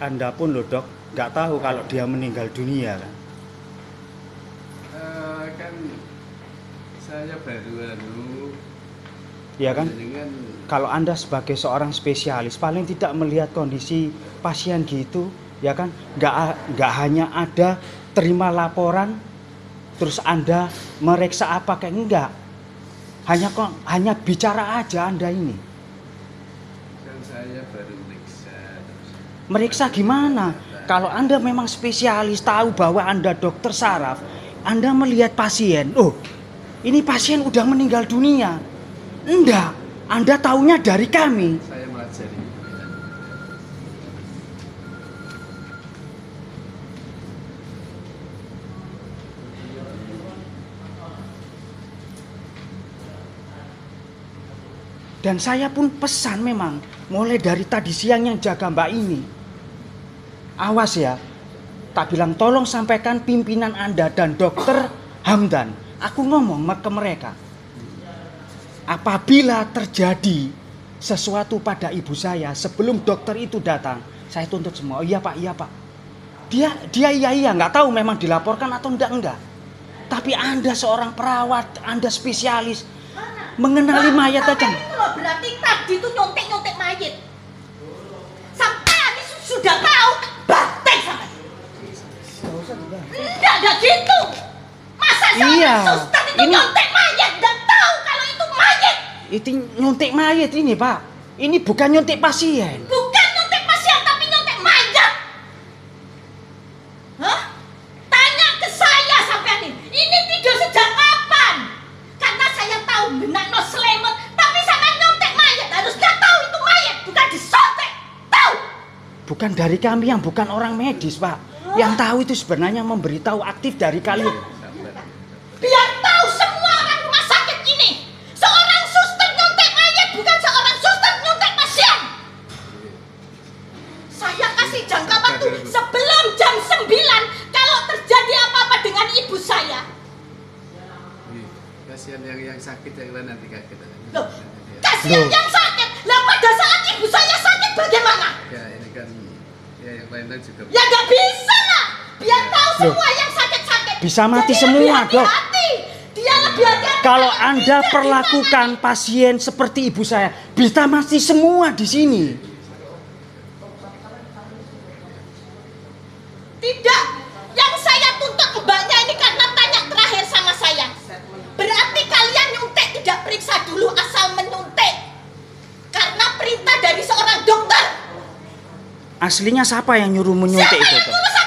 Anda pun loh dok, nggak tahu kalau dia meninggal dunia kan? Eh, kan saya baru anu Ya kan? dengan Kalau Anda sebagai seorang spesialis paling tidak melihat kondisi pasien gitu, ya kan? Nggak nggak hanya ada terima laporan, terus Anda meriksa apa kayak enggak. Hanya kok hanya bicara aja Anda ini. kan saya baru meriksa gimana? Kalau Anda memang spesialis tahu bahwa Anda dokter saraf, Anda melihat pasien, oh ini pasien udah meninggal dunia. Enggak, Anda taunya dari kami. saya melajari Dan saya pun pesan memang, mulai dari tadi siang yang jaga mbak ini. Awas ya, tak bilang tolong sampaikan pimpinan Anda dan dokter Hamdan. Aku ngomong ke mereka. Apabila terjadi sesuatu pada ibu saya sebelum dokter itu datang, saya tuntut semua. Oh, iya pak, iya pak. Dia dia iya iya nggak tahu memang dilaporkan atau enggak enggak. Tapi Anda seorang perawat, Anda spesialis, mengenali mayat aja. Itu loh berarti tadi tuh nyontek-nyontek mayit. Sampai ini su- sudah tahu batek sampai. Enggak, enggak gitu. Masa seorang Iya, suster itu ini- nyontek mayat dan tahu kalau itu mayit. Itu nyuntik mayat ini pak. Ini bukan nyuntik pasien. Bukan nyontek pasien tapi nyontek mayat. Hah? Tanya ke saya sampai ini. Ini tidur sejak kapan? Karena saya tahu benar no selemut, tapi sama nyontek mayat harusnya tahu itu mayat, bukan disontek. Tahu? Bukan dari kami yang bukan orang medis pak. Yang tahu itu sebenarnya memberitahu aktif dari kalian. sabar Saya kasih jangka waktu sebelum jam 9 kalau terjadi apa-apa dengan ibu saya. Ih, kasihan yang yang sakit yang lain nanti kaget Loh, kasihan Loh. yang sakit. Lah pada saat ibu saya sakit bagaimana? ya ini kan ya yang lain lain juga Ya nggak bisa lah. Biar tahu Loh. semua yang sakit-sakit. Bisa mati Jadi semua, Dok. Dia lebih. Kalau anda perlakukan pasien seperti ibu saya, bisa mati semua di sini. Tidak. Yang saya tuntut mbaknya ini karena tanya terakhir sama saya. Berarti kalian nyuntik tidak periksa dulu asal menyuntik. Karena perintah dari seorang dokter. Aslinya siapa yang nyuruh menyuntik itu? nyuruh